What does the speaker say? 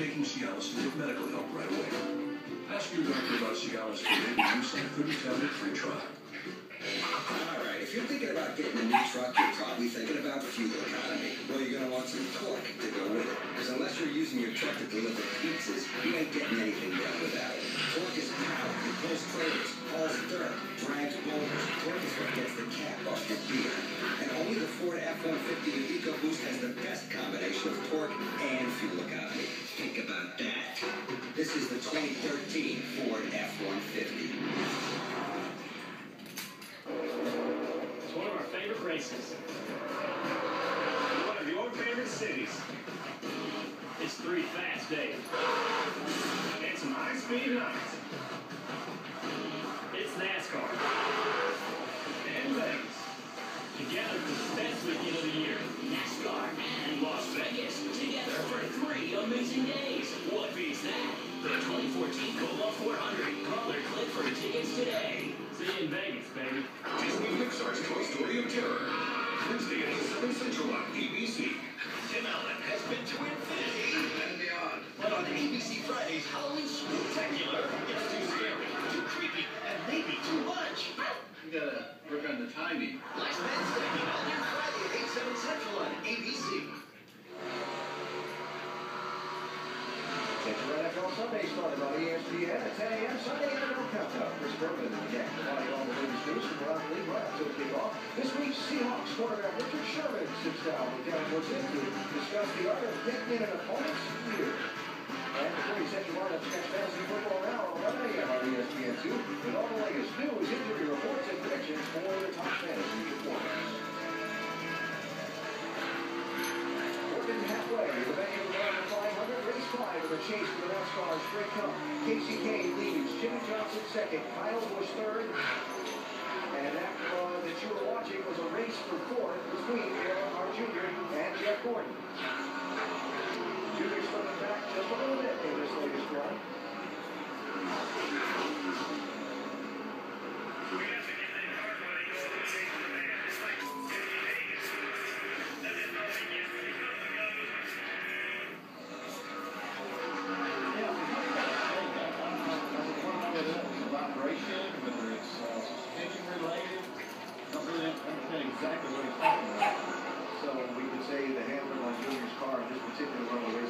taking Cialis to get medical help right away. Ask your doctor about Cialis for maybe use on a 30-tablet free trial. All right, if you're thinking about getting a new truck, you're probably thinking about fuel economy. Well, you're going to want some torque to go with it. Because unless you're using your truck to deliver pizzas, you ain't getting anything done without it. Torque is power. It pulls trailers, hauls dirt, drags boulders. Torque is what gets the cap off your beer. And only the Ford F-150 with EcoBoost has the best combination of torque and 2013 Ford F-150. It's one of our favorite races. One of your favorite cities. It's three fast days. And some high-speed nights. It's NASCAR. And Vegas. Together for the best weekend of the year. NASCAR and Las Vegas. Together for three amazing days. Work on the timing. Last Wednesday, all year Friday at 8, 7 Central on ABC. It's your NFL Sunday started on ESPN at 10 a.m. Sunday NFL Countdown. Chris Berman and the gang providing all the latest news from around the league right up till kickoff. This week's Seahawks quarterback Richard Sherman sits down with Dan Woodson to discuss the art of getting in an opponent's ear. Chase for the NASCAR Sprint Cup. Kasey Kahne leads, Jimmie Johnson second, Kyle Busch third. And that uh, that you were watching was a race for fourth between Dale Earnhardt Jr. and Jeff Gordon. Junior's coming back just a little bit in this latest run. exactly what he's talking about. So we could say the handler on Junior's car in this particular one was